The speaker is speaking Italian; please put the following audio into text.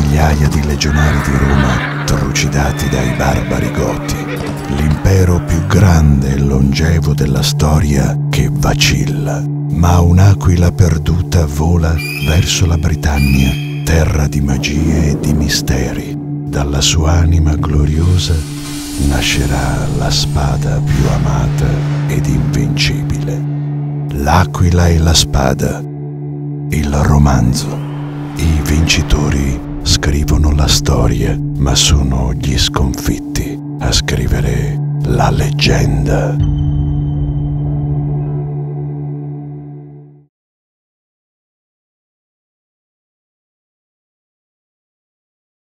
migliaia di legionari di Roma trucidati dai barbari goti. L'impero più grande e longevo della storia che vacilla, ma un'aquila perduta vola verso la Britannia, terra di magie e di misteri. Dalla sua anima gloriosa nascerà la spada più amata ed invincibile. L'aquila e la spada, il romanzo. I vincitori storia, ma sono gli sconfitti a scrivere la leggenda.